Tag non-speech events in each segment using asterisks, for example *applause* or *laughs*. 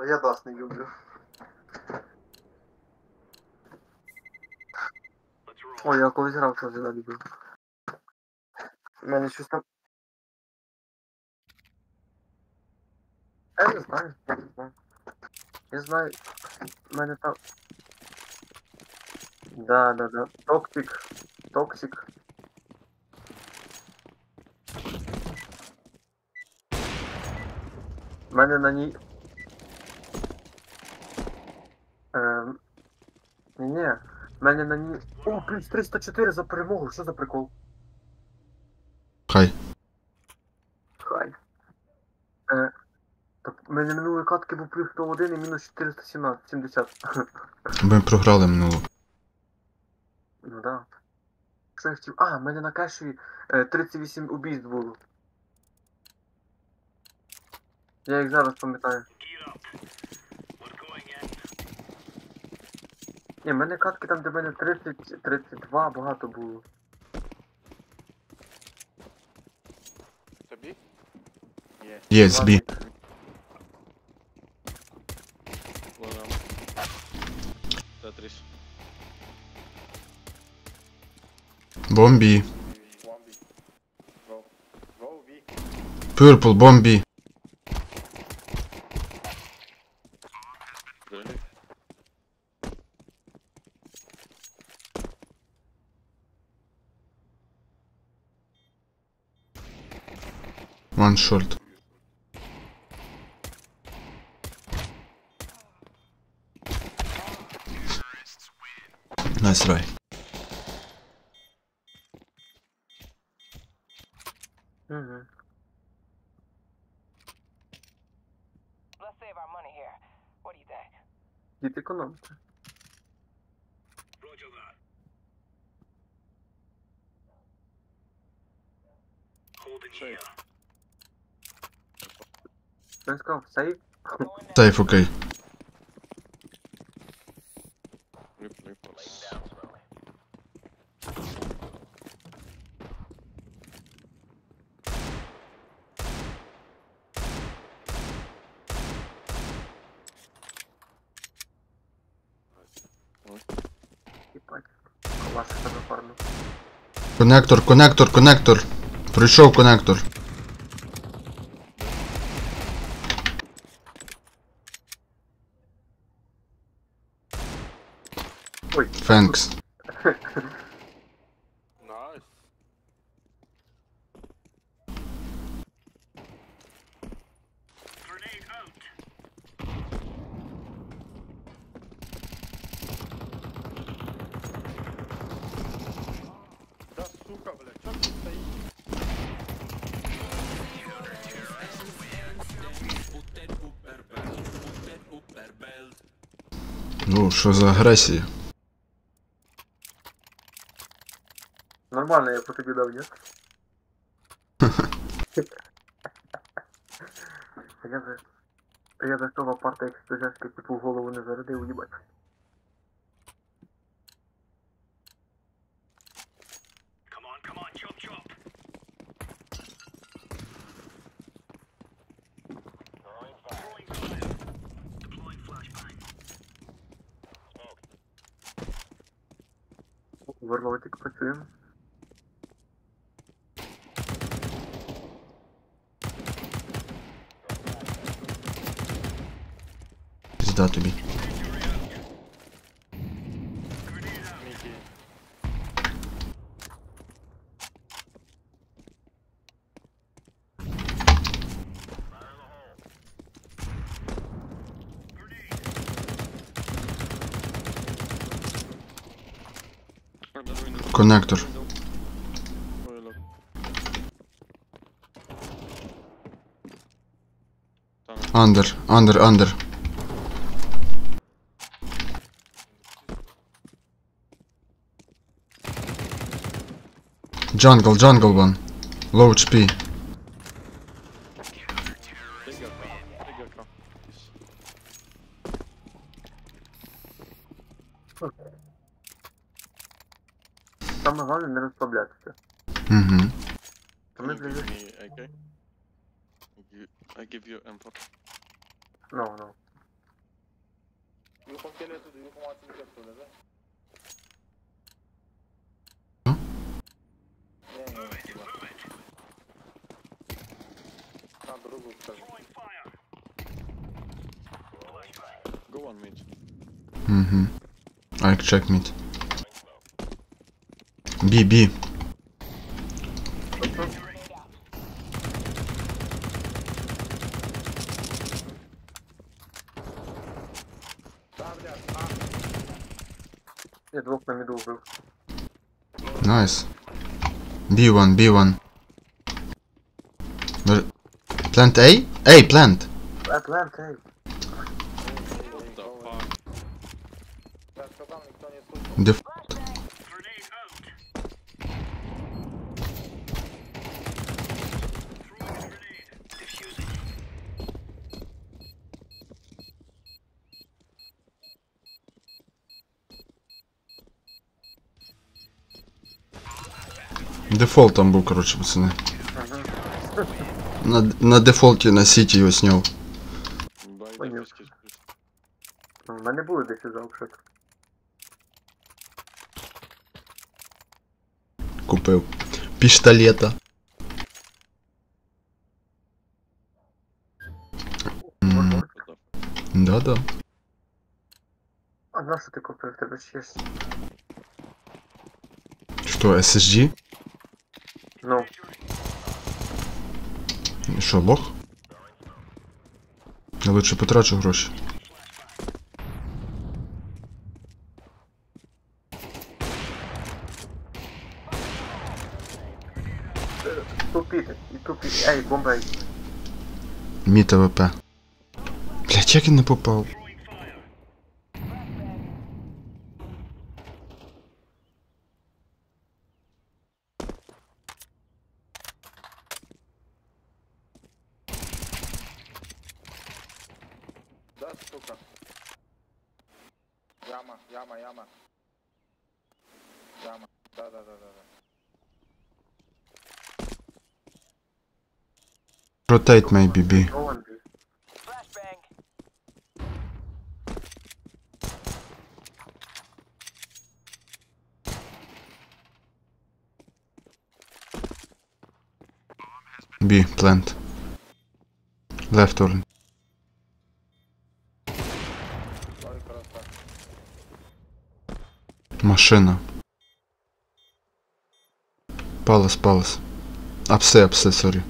А я Dust не люблю. Ой, я колись грав, що не любив. У мене щось там. Я не знаю, я не знаю. Я знаю, у мене там. Да, да, да. Токсик. Токсик. У мене на ній. Ем... Ні, ні. Мене на ній. О, плюс 304 за перемогу. Що за прикол? Хай. Хай. Е, так, у мене минулої катки був плюс 101 і мінус 417, 70. Ми програли минуло. Ну да. Що я хотів? А, в мене на кеші е, 38 убійств було. Я їх зараз пам'ятаю. Ні, в мене катки там, де в мене 30, 32 багато було. Тобі? Є. Є, збі. Вона. Тетріс. Бомбі. Бомбі. V. Purple, бомбі. Short. Nice try. Сейф, окей. Ріп, ріпорс. Їбать. Ваша себе фармив. Конектор, конектор, конектор. Прийшов конектор. Ой, Thanks. Ну, що за агресія? Нормально, я по тобі дав, ні? *laughs* А я вже... А я за того парта експлозяшки типу в голову не зарядив, їбать. Коннектор. Ой, лок. Там. Андер, андер, андер. Джангл, джангл вон. Low HP. Bigger car. Bigger car. Саме головне не розслаблятися. Угу. То ми Can you give вже... me AK? You- I give you M4. Ну, ну. Скелету даю команду карту, да? Hm? Не, не, не. На другу скажи. Go on mid. Угу. B, B. Блядь, а, Я двох на. Nice. B1, B1. Where- Plant A? A, plant. Атлант, ей. я не слышал. Def Дефолт там був, коротше, пацани. На, на дефолті на сіті його сняв. Пішталета. М, Да-да. А на що ти купив? Тебе ще є? Що, SSG? Ну, Що, лох? Я лучше потрачу гроші. тупіти. І тупіти. Ей, бомба, ей. Міт АВП. Блять, як він Rotate maybe B. B. Plant. Left or машина. Палас, палас. Апсе, апсе, сорі.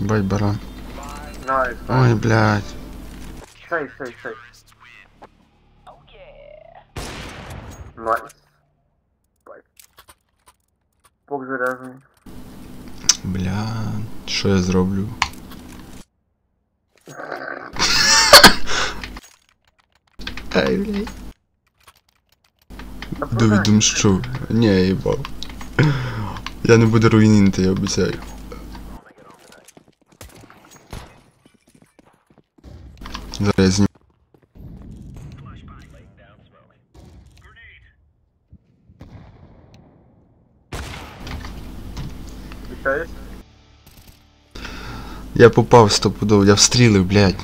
Бать баран. Найс, Ой, найс. блядь. Сей, сей, сей. Oh yeah. Найс. Бать. Бог заряжений. Бля, що я зроблю? Ай, блядь. Та До продай. відомщу. Ні, я їбав. Я не буду руйнінити, я обіцяю. Зараз я зніму. Вітаєш? Я попав стопудово, я встрілив, блядь.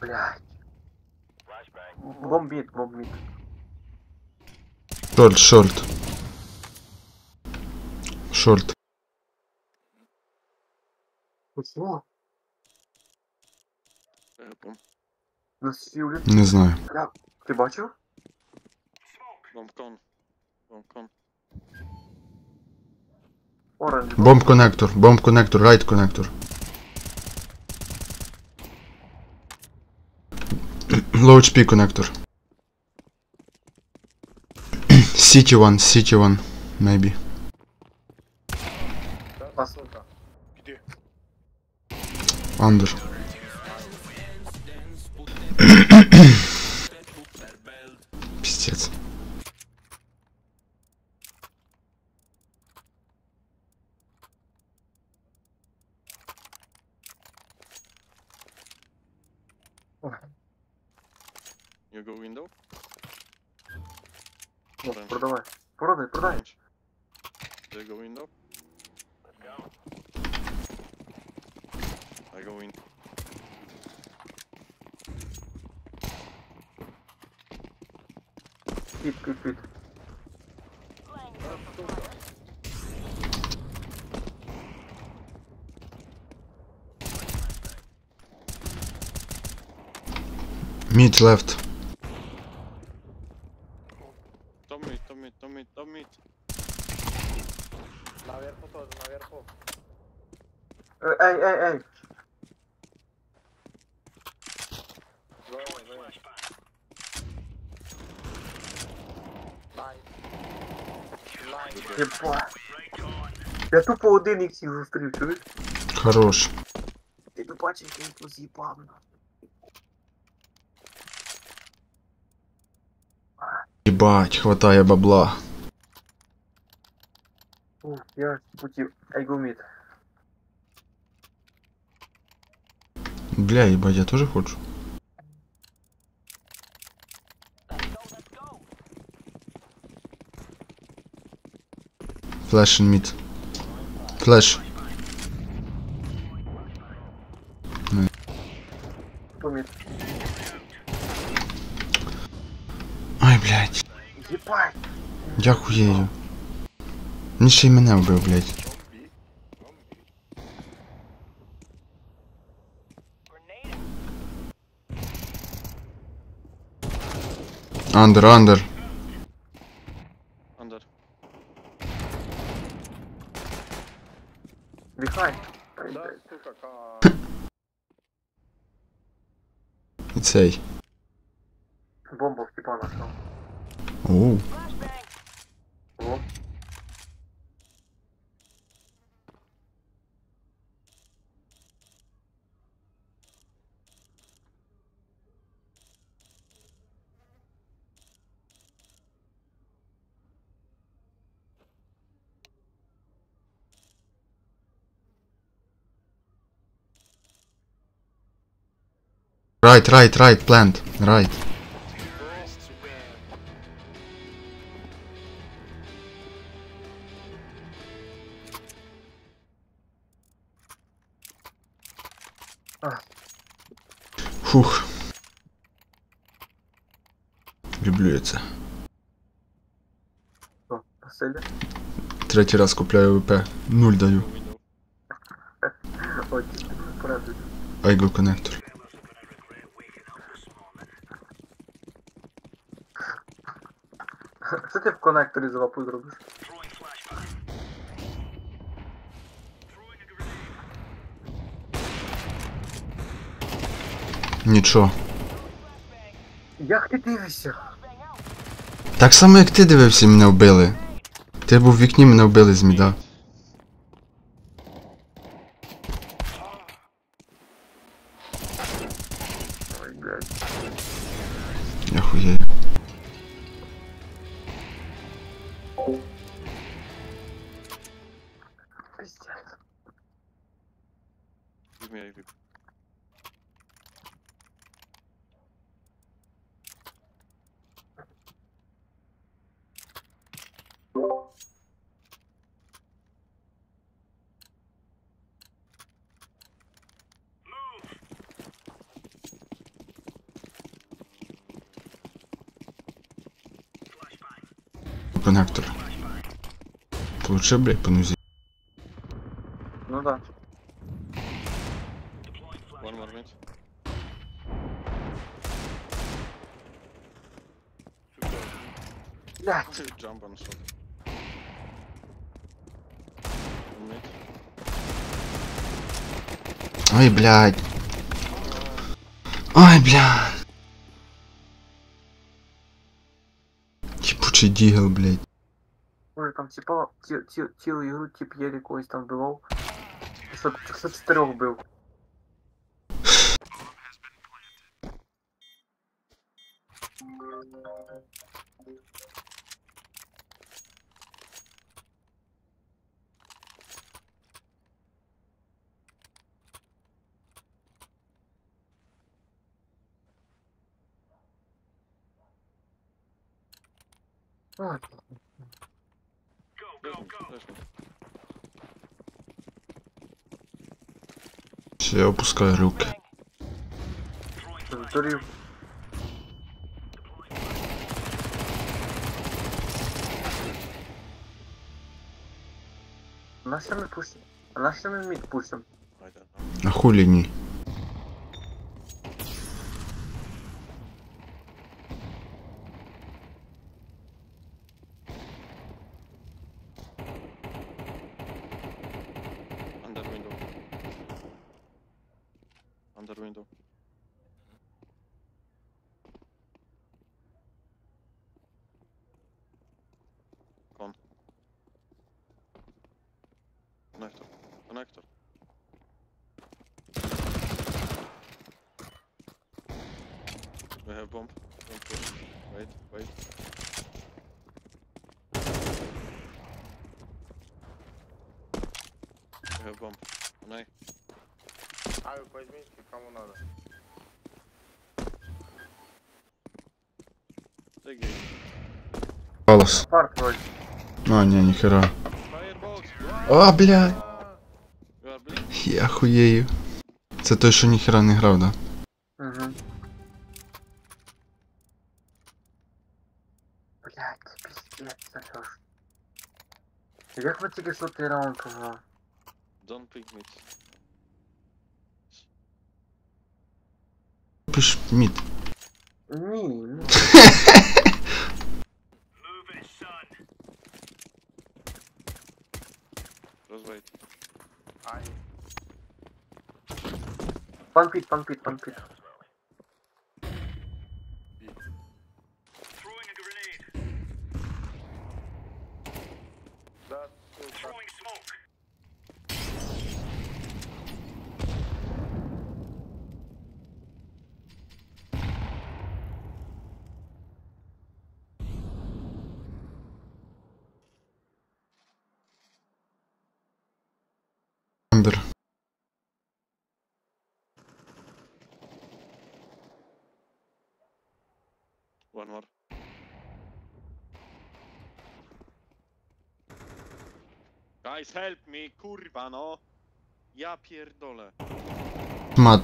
Блядь. Бомбит, бомбит. Шорт, шорт. Шорт. Почему? Не знаю. Бля, ти бачив? Оранж. Бомб коннектор, бомб коннектор, райт коннектор. Low HP коннектор. *clears throat* City one, city one, maybe. Andır. *clears throat* Мід лефт. Top mid, top mid, top mid, top mid. Наверху тоже, наверху. Е, Ей, ей, ей. Двоє, двоє. Найс. Найс. Єба. Я тупо один їх всіх зустрів, чуєш? Хорош. Ти не бачиш, як він поз'їбав. Єбать, хватає бабла. Ух, я хотів. Ей, go mid. Бля, єбать, я теж хочу. Флеш мід. Флеш. По Дякую. Він ще й мене вбив, блядь. Андер, андер. Under. Behind. Цей. Бомба в типа нашел. Оу. О. Right, right, right, plant. Right. Фух. Люблю Василя? Третій раз купляю ВП. Нуль даю. *laughs* Айго коннектор. Що ти в коннекторі з лапу зробиш? Нічого. Як ти дивишся? Так само як ти дивився, мене вбили. Ти був в вікні, мене вбили з міда. Ой, блядь. Я хуєю. Коннектор. Получив, блядь, по нозі. Ну да. One more mid. Блядь. Jump on shot. One mid. Ой, блядь. Ой, блядь. Ебучий дігл, блядь. Ой, там типа ці- ці- цілу ігру тип єлі когось там вбивав. Що, що Все, я опускаю руки. Здурів. На що ми пушимо? А на що ми Take A. Палас. Парк вроді. А, ні, ніхера. Firebox! А, блядь! You are blink? Я хуєю. Це той, що ніхера не грав, да? Угу. Блять, пиздец, Сереж. Як ви тільки що ти раунд програв? Don't pick mid. Піш мід. Ні, ні. *laughs* 빵핏 빵핏 빵핏 Nice, help me, kurwa no. Ja pierdolę. Ma.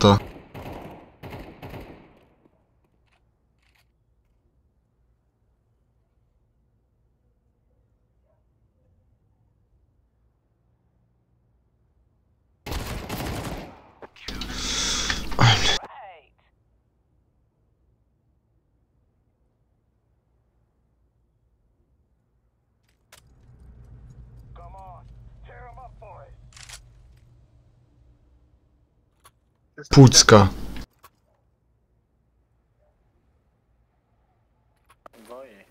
Двое.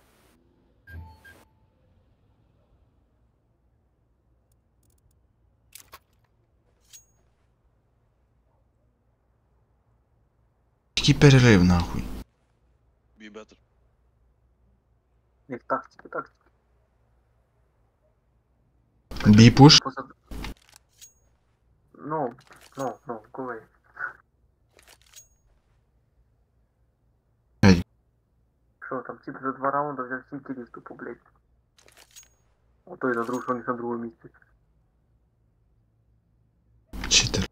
Який перерив, нахуй. Be better. Як тактики, тактики. Бі пуш. Позад... Ну, ну, ну. Ей. Що там, тип за два раунда взяв 7 кілів тупо, блядь. Ото і на другу, що не на другому місці. Читер.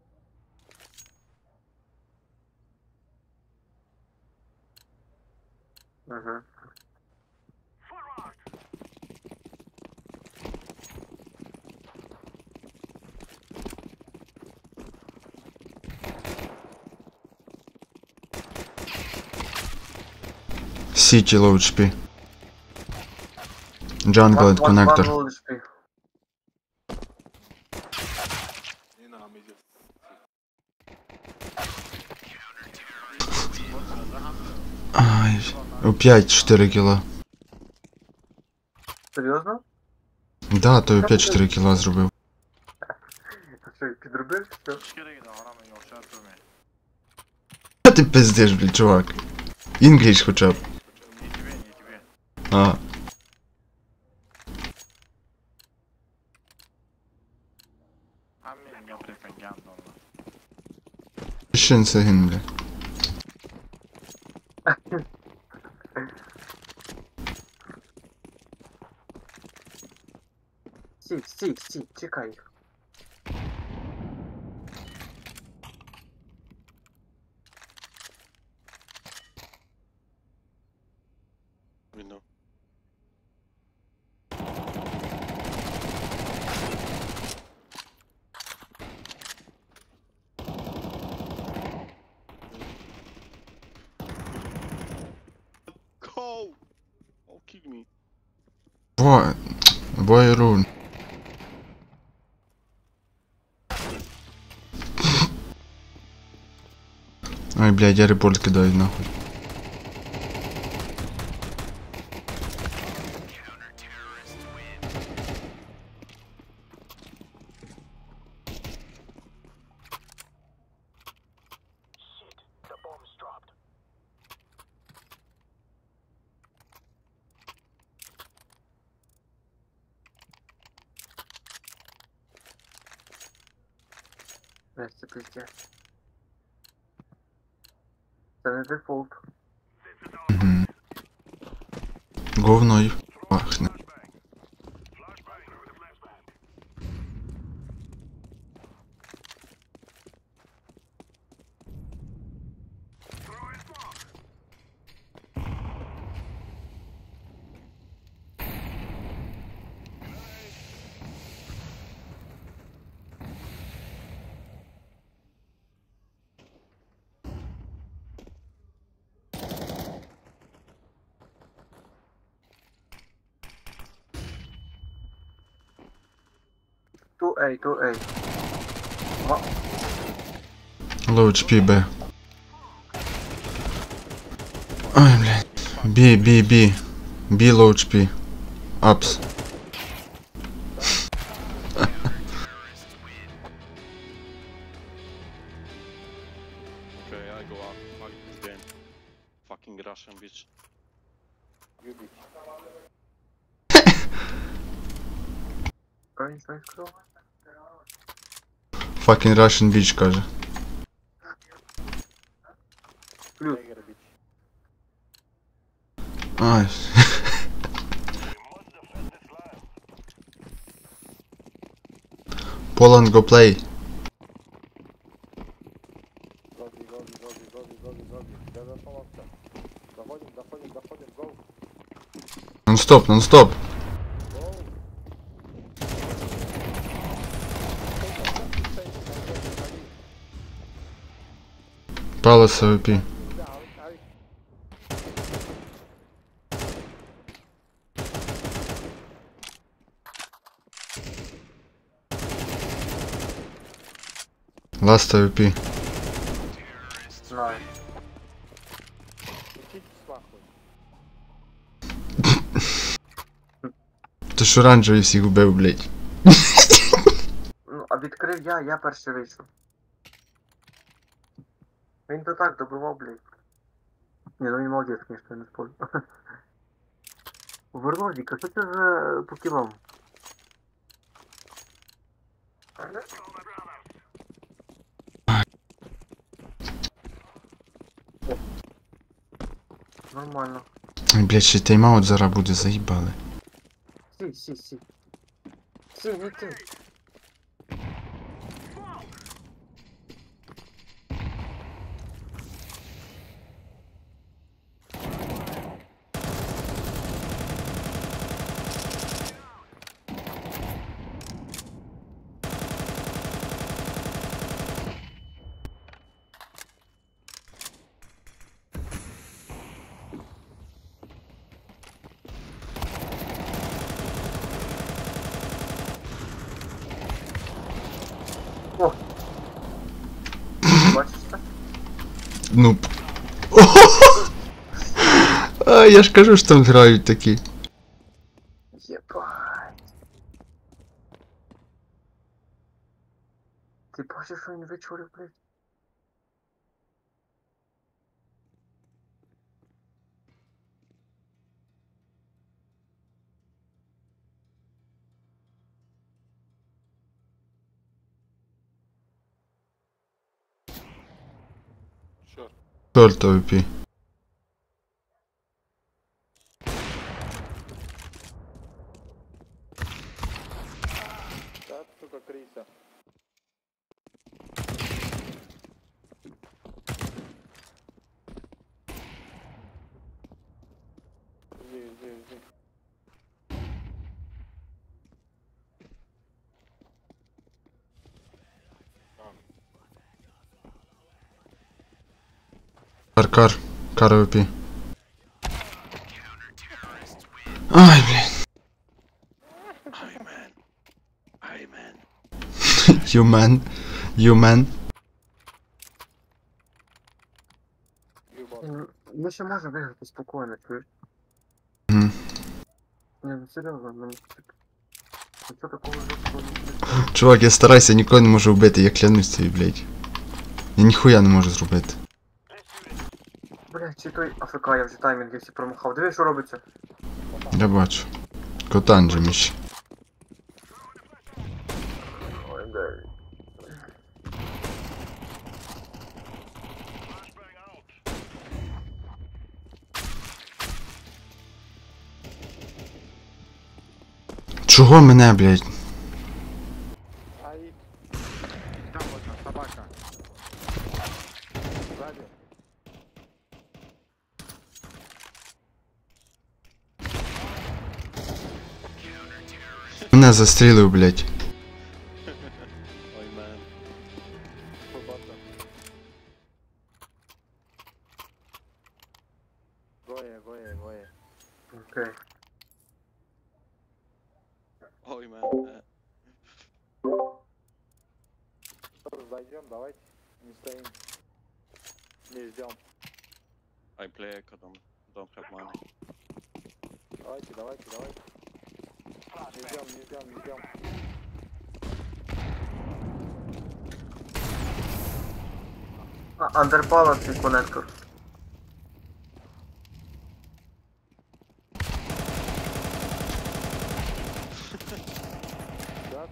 Ага. Сіті low HP. Jungle and connector. Не надо, идет. Ай, у 5-4 кіла. Серйозно? Да, то опять 4 кіла зробив. А що, підробив? Що? Шкири, да, вона мені вже туми. Що ти пиздиш, блядь, чувак? English хоча б. Ще не загин, Go! Oh, kick me. Бо... Бой рун. Ой, блядь, я репорт кидаю нахуй. 2 A, 2 A. Low HP, Б. Ой, блядь. B, B, B. B, low HP. Апс. Fucking Russian bitch, каже. Плюс. Ай. Poland go play. Гоги, гоги, Ай, ай. Last AWP. *laughs* Ти ж оранжевий всіх вбив, блядь. Ну, а відкрив я, я перший вийшов. Він то так добивав, блядь. Ні, ну він молодець, конечно, я не спорю. *laughs* Верлодік, а що це за покемон? Нормально. Ой, Блядь, ще тайм-аут зараз буде, заїбали. Сі, сі, сі. Сі, не ти. Ну. *laughs* А, я ж кажу, що там грають такі. Єбать. Ти бачиш, що він вичурив, блядь? Colt AVP. Ай, мен. You man. You man. Ебать. М, Ми ще можемо виграти спокійно, чуєш? Мгм. Ні, ну серйозно, мені так. Нічого такого жорсткого не Чувак, я стараюся, нікого не можу вбити, я клянусь цією, блядь. Я ніхуя не можу зробити. Блядь, чи той АФК, я вже таймінги всі промахав. Диви, що робиться. Я бачу. Котан же міщ. Ой, блядь. Чого мене, блядь? Мене застрілив, блядь. А, Андерпалас і коннектор. Да?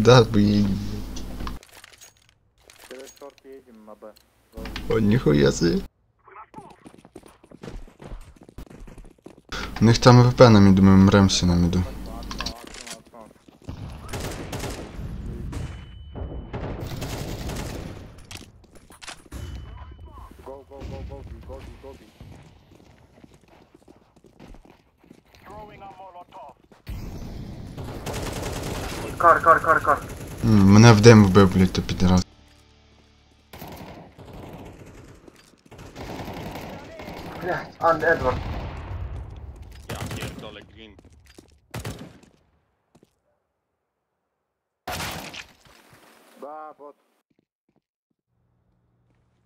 Куда би її? Через шорт едем на Б. О, ніхуя собі. У них там ВП на міду, ми мремся на міду. М, Мене в дим вбив, блядь, то підраз. Блядь, Ан Едвард. Ja, pierdolę green. Да, вот.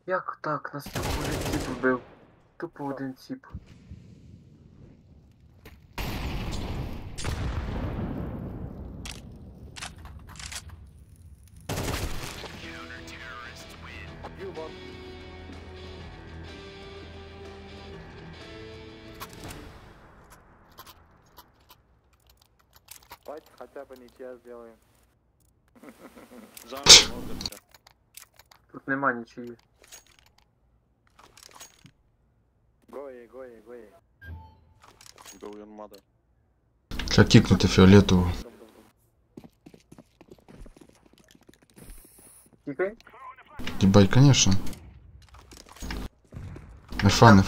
Як так? Нас тупо один ціп вбив. Тупо один ціп. хотя бы ничья сделаем. *laughs* Замір мотився. Тут нема нічиї. Гое, гое, гое. Go your mother. Треба кікнути фіолетову. Дум, дум, дум. Тікай? Їбать, конечно. Не фан,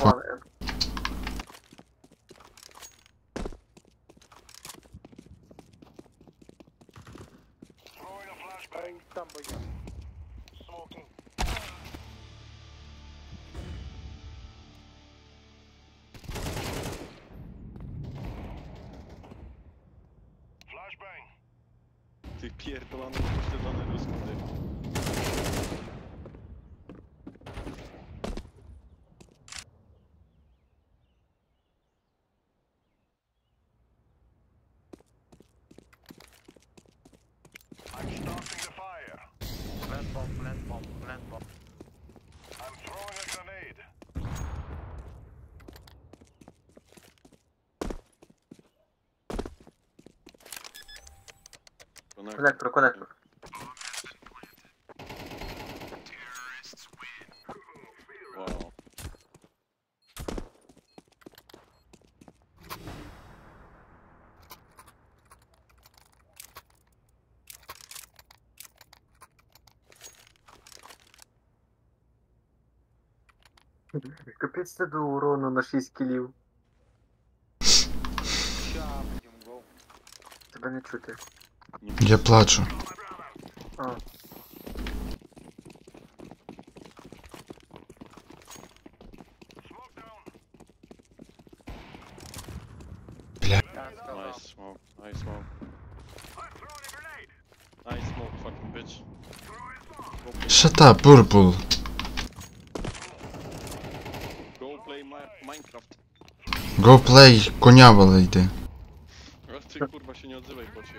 Plant bomb, plant bomb, plant bomb. Connect. Коннектор, коннектор. Капець це до урону на 6 кілів. Ща будем гол. Тебе не чути. Я плачу. А, Я сказал. Nice smoke. Nice smoke. Nice smoke, fucking bitch. Shut up, Purple. Go play Mi- Minecraft. Go play, koniawole idę. Ty kurwa się nie odzywaj, bo cię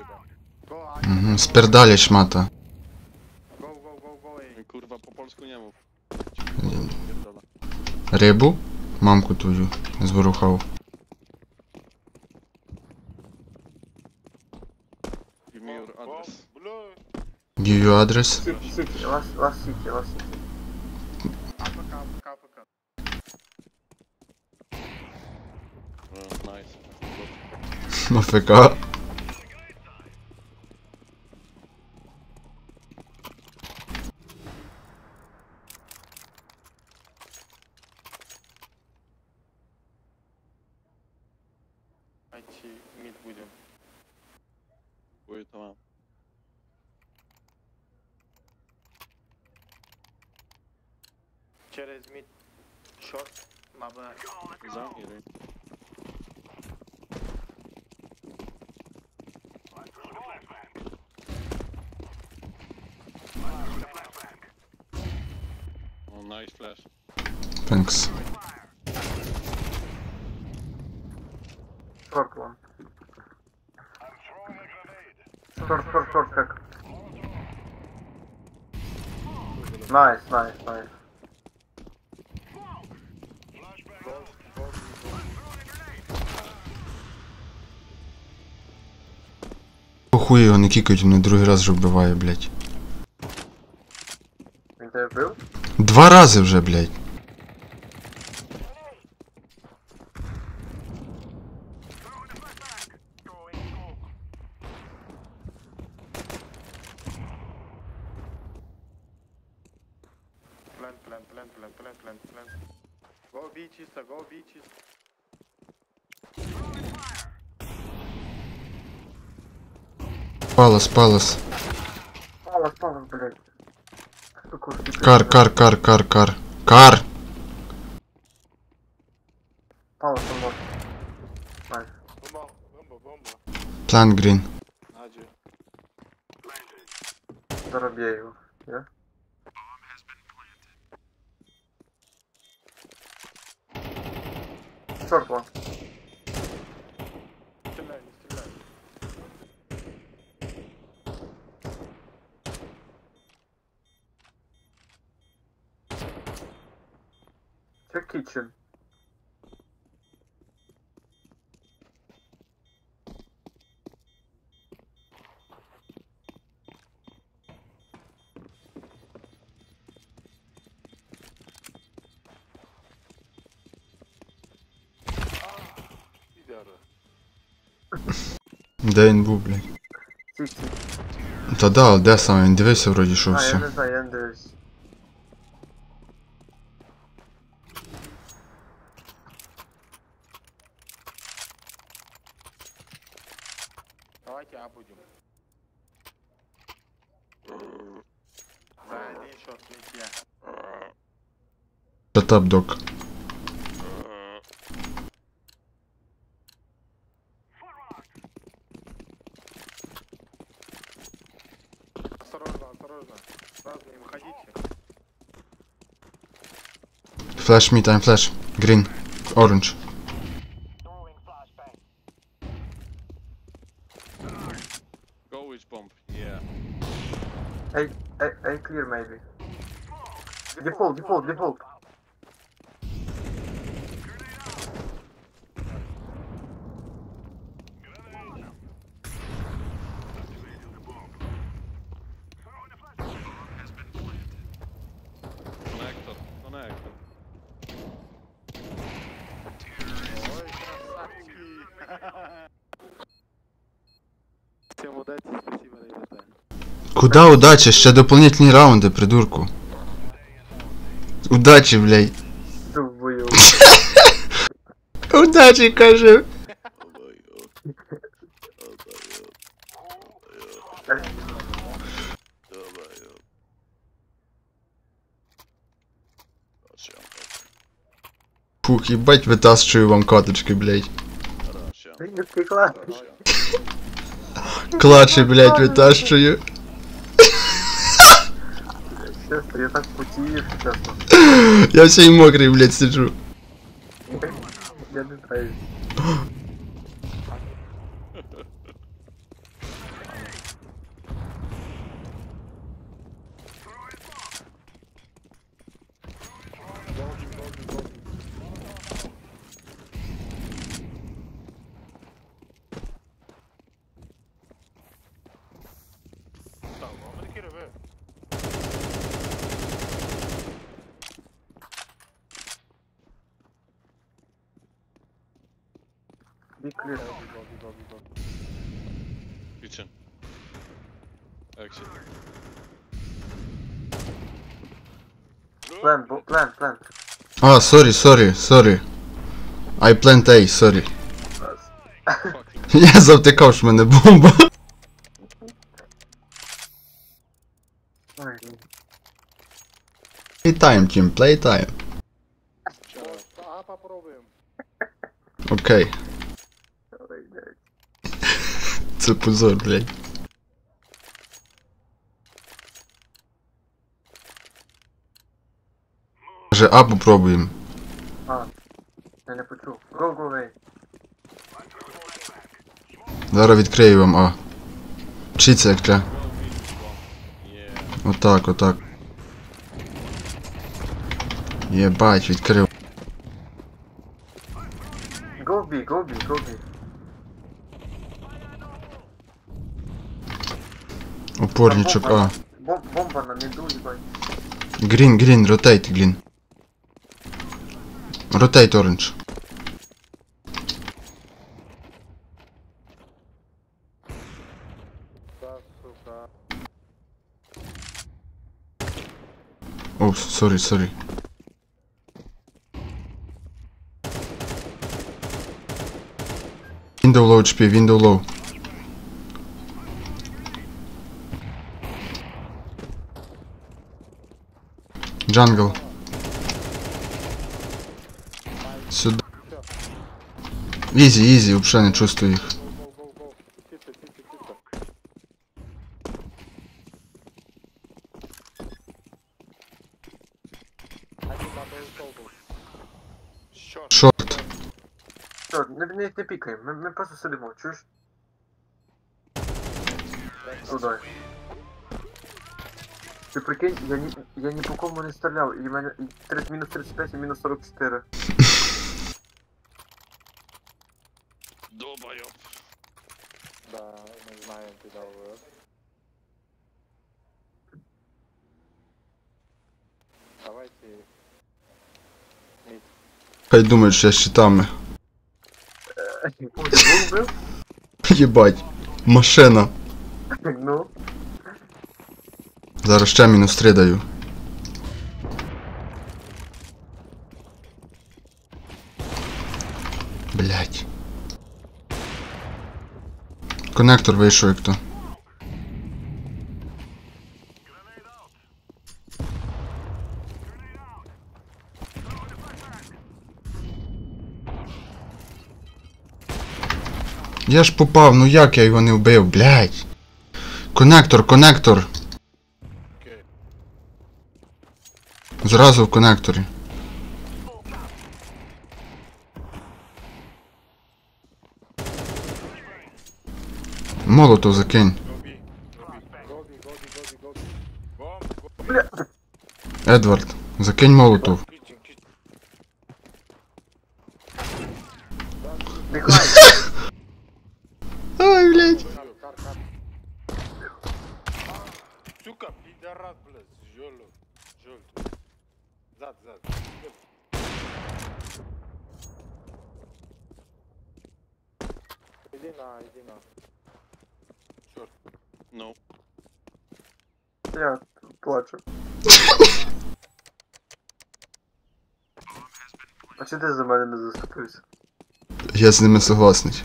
Mhm, spierdalaj szmata. Kurwa, po polsku nie mów. Rybu? Mamku tuju, zbruchał. Give me your address. Give you address? Last city, last city, last city. I forgot. Похуй його не кікають, мене другий раз вже вбиває, блядь. Він тебе вбив? Два рази вже, блядь. Палас, палас. Палас, палас, блядь. Кар, кар, кар, кар, кар. Кар! Палас, он. План грін. Пидоры. Де він був, блядь? Сіті. Та да, де саме? Він дивився вроді, що А, я все. не знаю, я не дивлюсь. Давайте А будем. За один шорт, не я. Шатап, док. Flash me time, flash. Green. Orange. Go is bomb, yeah. A, A, A clear maybe. Default, default, default. Всем удачи, спасибо, ребята. Куда удача? Ще дополнительні раунди, придурку. Удачі, блядь. Ду, Удачі, каже. Долбойоб. Долбойоб. Долбойоб. Хорошо. Фух, їбать витащую вам каточки, блядь. Втекла. Хорошо. Клачі, блядь, витащую. Чесно, я так. Я блядь, сиджу. Я не знаю. План, бо- план, план. А, сорі, сорі, сорі. I plant A, сорі. *laughs* Fucking Я завтикав, що в мене бомба. Ой, Playtime, team, playtime. Вот, А, попробуем. Окей. ой, блядь. Це позор, блядь. Каже, А попробуємо. А, я не почув. Go, go away. Зараз відкрию вам А. Вчіться як треба. Yeah. Отак, отак. Єбать, відкрив. Go B, go B, go B. Опорничок А. Бом- Бомба на міду, їбать. Грін, грін, ротейт, грін. Ротейт оранж. Да, сука. О, сорі, сорі. Window low HP, window low. Джангл. тихо, тихо. Один на был толку. Черт. Шорт. Все, не, не, не пікаємо, ми, ми просто сидимо, чуєш? Туди. Ти прикинь, я ні, я ні по кому не стріляв, і в мене і 30, мінус 35 і мінус 44. Хай думають, що я щитами. *laughs* Єбать. Машина. Ну, Зараз ще мінус 3 даю. Блять. Коннектор вийшов як то. Я ж попав, ну як я його не вбив, блять. Коннектор, коннектор. Окей. Зразу в коннекторі. Молотов закинь. Гоби, гоби, гоби, гоби. бля, Едвард, закинь молотов. Я з ними согласний.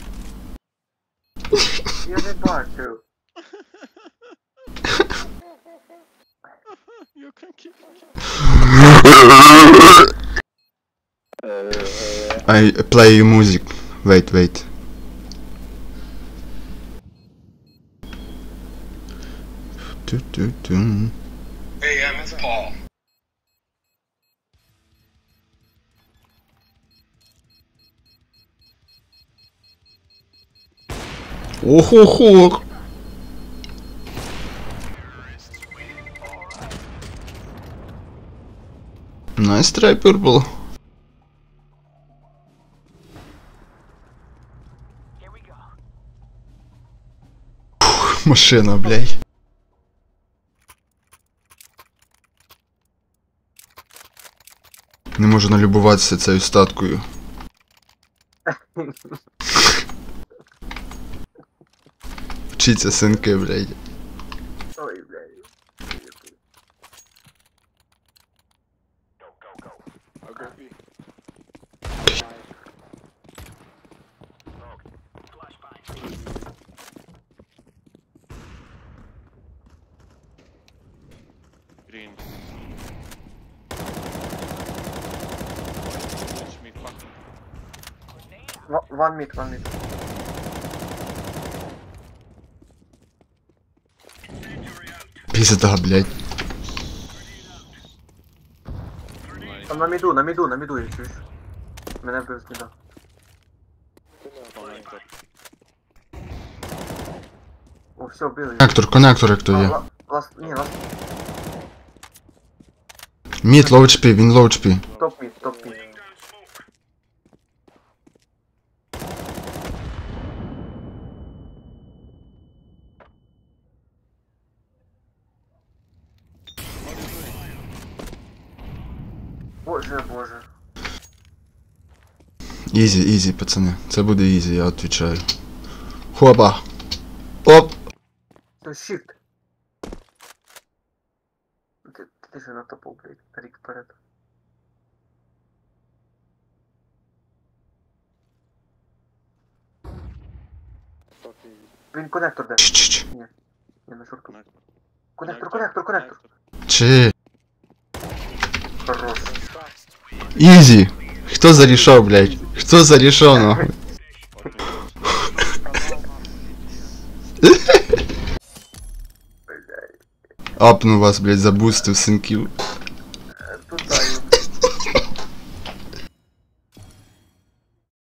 Я не бачив. You can keep I play music. Wait, wait. Ту-ту-ту. Hey, Em, it's Paul. Охо-хо. Nice try, Purple. Фух, Машина, блядь. Не можу налюбуватися цією статкою. *laughs* Вчіться, синки, блядь. Ой, блядь. I'll go B. green. Watch me fucking. Ва- One mid, one mid. Пізда, блядь. Nice. Там на міду, на міду, на міду, я чуєш. Мене вбив з міда. Connector. О, все, вбили. Коннектор, коннектор, як то є. Ла- Ласт, ні, ласт, Мід, лоу HP, він лоу HP. топ мід, топ мід. Ізі, ізі, пацани. Це буде ізі, я відповідаю. Хопа. Оп. Це shift. Ти, ти ж на топу, блядь, рік вперед. Fucking Він коннектор де. Ч-ч-ч. Ні, ні, на шорту. Connector. Коннектор, коннектор, коннектор. Чи. Хорош. Ізі. Хто зарішав, блядь? Зарішав, нахуй? Блядь. Апну вас, блядь, забустив синків.